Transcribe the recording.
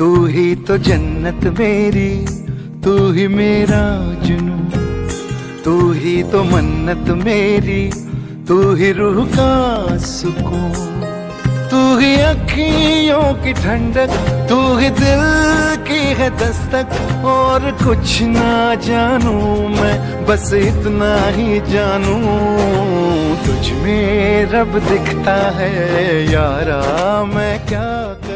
तू ही तो जन्नत मेरी, तू ही मेरा जुनू। तू ही तो मन्नत मेरी, तू ही रूह का सुकून। तू ही अखियों की ठंडक, तू ही दिल की है दस्तक। और कुछ ना जानू मैं, बस इतना ही जानू। तुझ में रब दिखता है, यारा मैं क्या कर